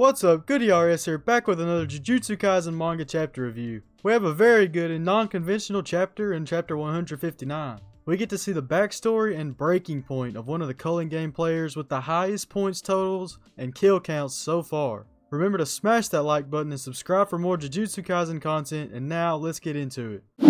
What's up, Goody RS here, back with another Jujutsu Kaisen manga chapter review. We have a very good and non-conventional chapter in chapter 159. We get to see the backstory and breaking point of one of the Culling Game players with the highest points totals and kill counts so far. Remember to smash that like button and subscribe for more Jujutsu Kaisen content, and now let's get into it.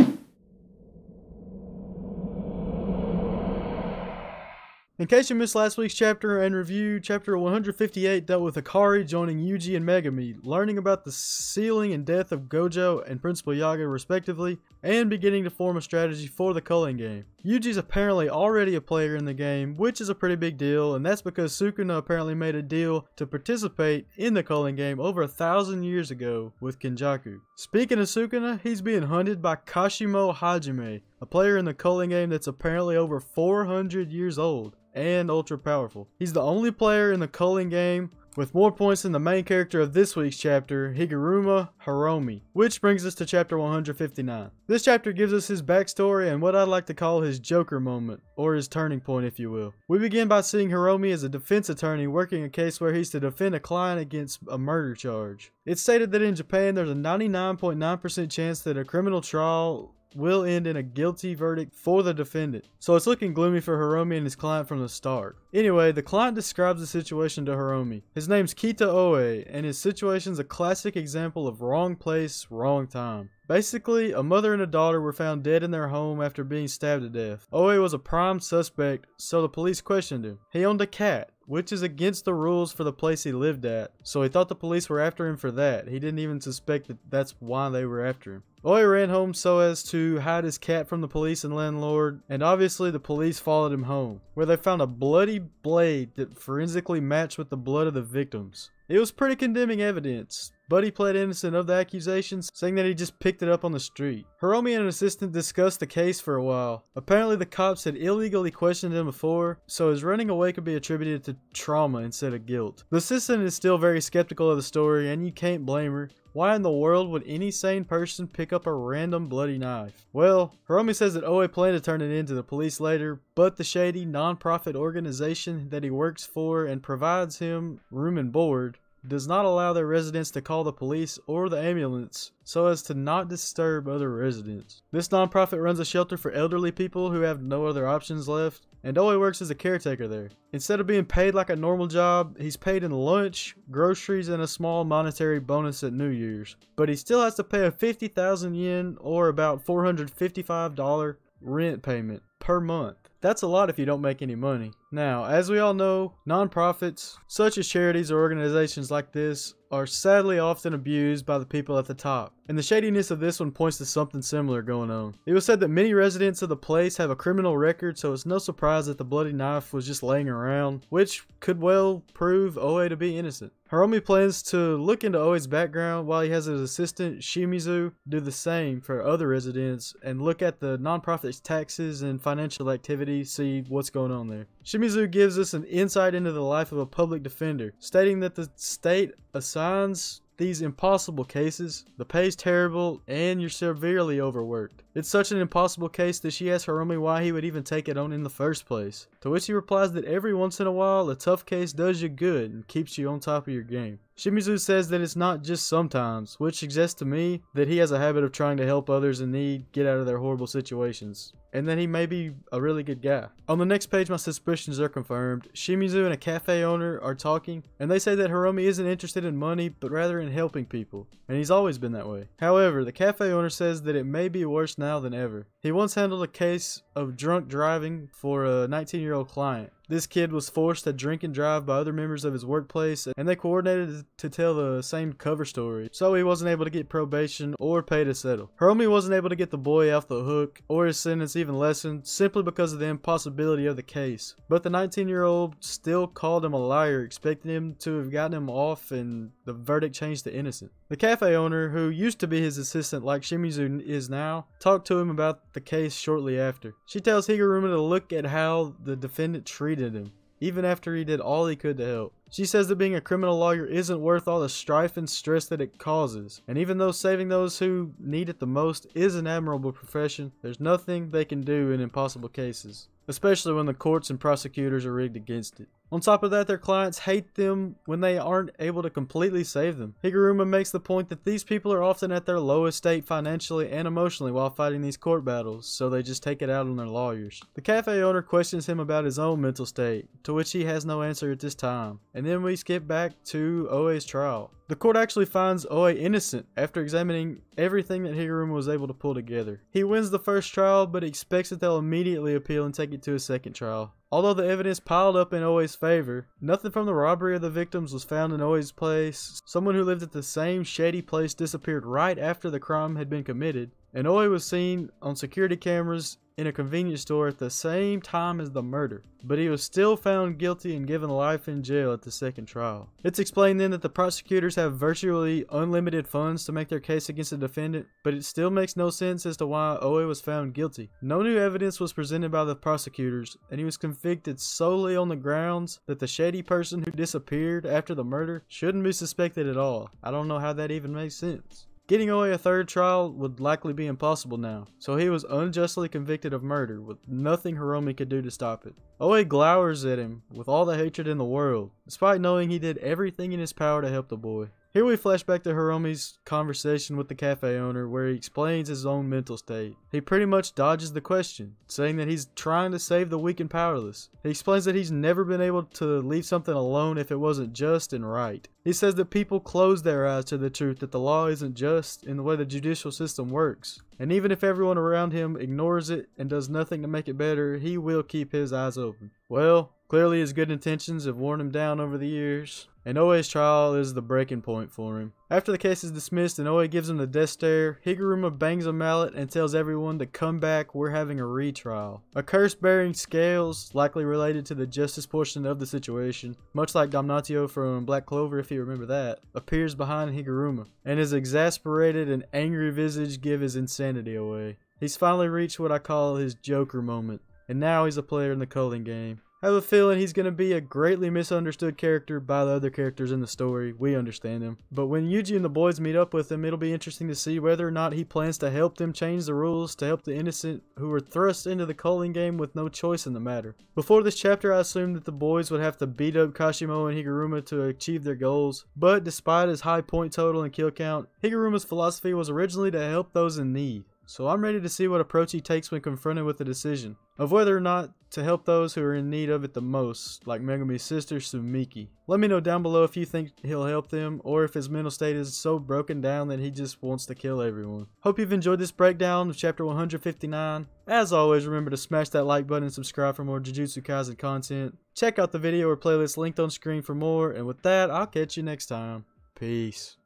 In case you missed last week's chapter and review, chapter 158 dealt with Hakari joining Yuji and Megumi, learning about the sealing and death of Gojo and Principal Yaga respectively, and beginning to form a strategy for the culling game. Yuji's apparently already a player in the game, which is a pretty big deal, and that's because Sukuna apparently made a deal to participate in the culling game over a thousand years ago with Kenjaku. Speaking of Sukuna, he's being hunted by Kashimo Hajime, a player in the culling game that's apparently over 400 years old and ultra powerful. He's the only player in the culling game with more points than the main character of this week's chapter, Higuruma Hiromi, which brings us to chapter 159. This chapter gives us his backstory and what I'd like to call his Joker moment, or his turning point if you will. We begin by seeing Hiromi as a defense attorney working a case where he's to defend a client against a murder charge. It's stated that in Japan there's a 99.9% chance that a criminal trial will end in a guilty verdict for the defendant. So it's looking gloomy for Hiromi and his client from the start. Anyway, the client describes the situation to Hiromi. His name's Kita Oe, and his situation's a classic example of wrong place, wrong time. Basically, a mother and a daughter were found dead in their home after being stabbed to death. Oe was a prime suspect, so the police questioned him. He owned a cat, which is against the rules for the place he lived at, so he thought the police were after him for that. He didn't even suspect that that's why they were after him. Oe ran home so as to hide his cat from the police and landlord, and obviously the police followed him home, where they found a bloody blade that forensically matched with the blood of the victims. It was pretty condemning evidence. Buddy pled innocent of the accusations, saying that he just picked it up on the street. Hiromi and an assistant discussed the case for a while. Apparently the cops had illegally questioned him before, so his running away could be attributed to trauma instead of guilt. The assistant is still very skeptical of the story, and you can't blame her. Why in the world would any sane person pick up a random bloody knife? Well, Hiromi says that Oe planned to turn it in to the police later, but the shady non-profit organization that he works for and provides him room and board does not allow their residents to call the police or the ambulance so as to not disturb other residents. This nonprofit runs a shelter for elderly people who have no other options left, and Oe works as a caretaker there. Instead of being paid like a normal job, he's paid in lunch, groceries, and a small monetary bonus at New Year's. But he still has to pay a 50,000 yen or about $455 rent payment per month. That's a lot if you don't make any money. Now, as we all know, nonprofits, such as charities or organizations like this, are sadly often abused by the people at the top. And the shadiness of this one points to something similar going on. It was said that many residents of the place have a criminal record, so it's no surprise that the bloody knife was just laying around, which could well prove Oe to be innocent. Hiromi plans to look into Oe's background while he has his assistant Shimizu do the same for other residents and look at the nonprofit's taxes and financial activity, see what's going on there. Shimizu gives us an insight into the life of a public defender, stating that the state assigns these impossible cases, the pay's terrible, and you're severely overworked. It's such an impossible case that she asks Hiromi why he would even take it on in the first place. To which he replies that every once in a while, a tough case does you good and keeps you on top of your game. Shimizu says that it's not just sometimes, which suggests to me that he has a habit of trying to help others in need get out of their horrible situations and that he may be a really good guy. On the next page, my suspicions are confirmed. Shimizu and a cafe owner are talking, and they say that Hiromi isn't interested in money, but rather in helping people, and he's always been that way. However, the cafe owner says that it may be worse now than ever. He once handled a case of drunk driving for a 19 year old client. This kid was forced to drink and drive by other members of his workplace, and they coordinated to tell the same cover story, so he wasn't able to get probation or pay to settle. Hiromi wasn't able to get the boy off the hook, or his sentence even lessened, simply because of the impossibility of the case. But the 19 year old still called him a liar, expecting him to have gotten him off, and the verdict changed to innocent. The cafe owner, who used to be his assistant like Shimizu is now, talked to him about the case shortly after. She tells Higuruma to look at how the defendant treated him, even after he did all he could to help. She says that being a criminal lawyer isn't worth all the strife and stress that it causes, and even though saving those who need it the most is an admirable profession, there's nothing they can do in impossible cases, especially when the courts and prosecutors are rigged against it. On top of that, their clients hate them when they aren't able to completely save them. Higuruma makes the point that these people are often at their lowest state financially and emotionally while fighting these court battles, so they just take it out on their lawyers. The cafe owner questions him about his own mental state, to which he has no answer at this time. And then we skip back to Oe's trial. The court actually finds Oe innocent after examining everything that Higuruma was able to pull together. He wins the first trial, but expects that they'll immediately appeal and take it to a second trial. Although the evidence piled up in Oe's favor, nothing from the robbery of the victims was found in Oe's place. Someone who lived at the same shady place disappeared right after the crime had been committed, and Oe was seen on security cameras in a convenience store at the same time as the murder, but he was still found guilty and given life in jail at the second trial. It's explained then that the prosecutors have virtually unlimited funds to make their case against the defendant, but it still makes no sense as to why Oe was found guilty. No new evidence was presented by the prosecutors, and he was convicted solely on the grounds that the shady person who disappeared after the murder shouldn't be suspected at all. I don't know how that even makes sense. Getting away a third trial would likely be impossible now, so he was unjustly convicted of murder with nothing Hiromi could do to stop it. Oe glowers at him with all the hatred in the world, despite knowing he did everything in his power to help the boy. Here we flash back to Hiromi's conversation with the cafe owner where he explains his own mental state. He pretty much dodges the question, saying that he's trying to save the weak and powerless. He explains that he's never been able to leave something alone if it wasn't just and right. He says that people close their eyes to the truth that the law isn't just in the way the judicial system works. And even if everyone around him ignores it and does nothing to make it better, he will keep his eyes open. Well, clearly his good intentions have worn him down over the years and Oe's trial is the breaking point for him. After the case is dismissed and Oe gives him the death stare, Higuruma bangs a mallet and tells everyone to come back, we're having a retrial. A curse bearing scales, likely related to the justice portion of the situation, much like Damnatio from Black Clover if you remember that, appears behind Higuruma, and his exasperated and angry visage give his insanity away. He's finally reached what I call his Joker moment, and now he's a player in the culling game. I have a feeling he's going to be a greatly misunderstood character by the other characters in the story. We understand him. But when Yuji and the boys meet up with him, it'll be interesting to see whether or not he plans to help them change the rules to help the innocent who were thrust into the culling game with no choice in the matter. Before this chapter, I assumed that the boys would have to beat up Kashimo and Higuruma to achieve their goals. But despite his high point total and kill count, Higuruma's philosophy was originally to help those in need. So I'm ready to see what approach he takes when confronted with the decision of whether or not to help those who are in need of it the most, like Megumi's sister Tsumiki. Let me know down below if you think he'll help them or if his mental state is so broken down that he just wants to kill everyone. Hope you've enjoyed this breakdown of chapter 159. As always, remember to smash that like button and subscribe for more Jujutsu Kaisen content. Check out the video or playlist linked on screen for more, and with that, I'll catch you next time. Peace.